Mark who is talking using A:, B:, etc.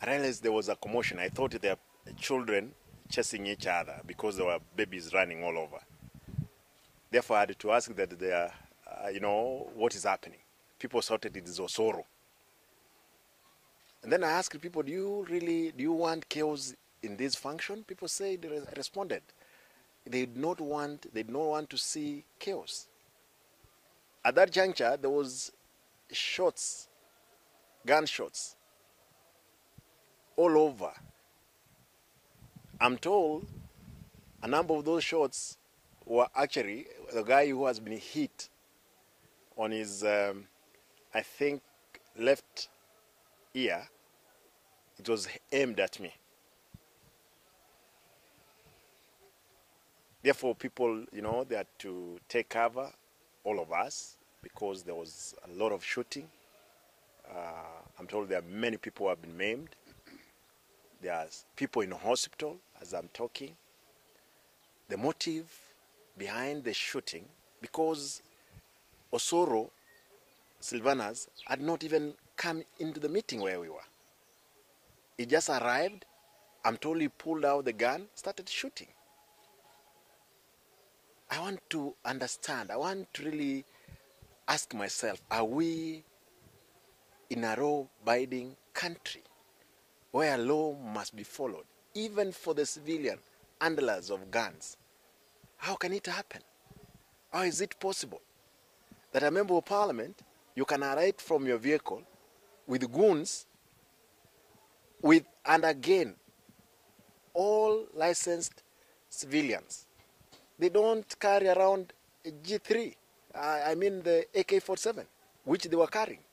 A: I realized there was a commotion. I thought there were children chasing each other because there were babies running all over. Therefore, I had to ask that there, uh, you know, what is happening? People shouted it is Osoro. And then I asked people, do you really, do you want chaos in this function? People say, they responded, they did not want, they did not want to see chaos. At that juncture, there was shots, gunshots, all over. I'm told a number of those shots were actually the guy who has been hit on his, um, I think, left ear. It was aimed at me. Therefore, people, you know, they had to take cover, all of us, because there was a lot of shooting. Uh, I'm told there are many people who have been maimed. There are people in hospital as I'm talking. The motive behind the shooting, because Osoro Silvanus had not even come into the meeting where we were. He just arrived. I'm told he pulled out the gun, started shooting. I want to understand. I want to really ask myself, are we in a law-abiding country where law must be followed, even for the civilian handlers of guns? How can it happen? How is it possible that a member of parliament, you can alight from your vehicle with goons, with, and again, all licensed civilians. They don't carry around a G3, I mean the AK-47, which they were carrying.